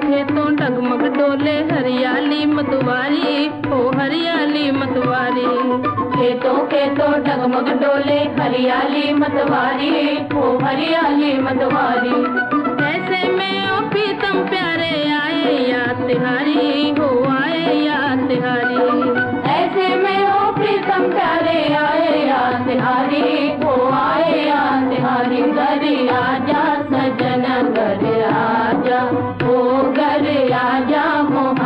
کھیتوں ڈگمگ ڈولے ہریالی متواری ہو ہریالی متواری کھیتوں کھیتوں ڈگمگ ڈولے ہریالی متواری ہو ہریالی متواری ایسے میں او پیتم پیارے آئے یا تہاری ہو آئے یا تہاری ایسے میں او پیتم پیارے آئے یا تہاری ہو آئے یا تہاری دریا جا سجن دریا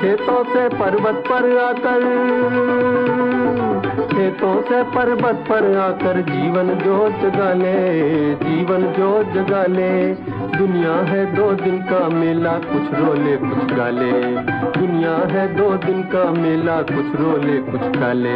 کھیتوں سے پربت پر آ کر، کھیتوں سے پربت پر آ کر جیون جو جگا لے، جیون جو جگا لے۔ دنیا ہے دو دن کا میلہ، کچھ رو لے کچھ گا لے دنیا ہے دو دن کا میلہ، کچھ رو لے کچھ گا لے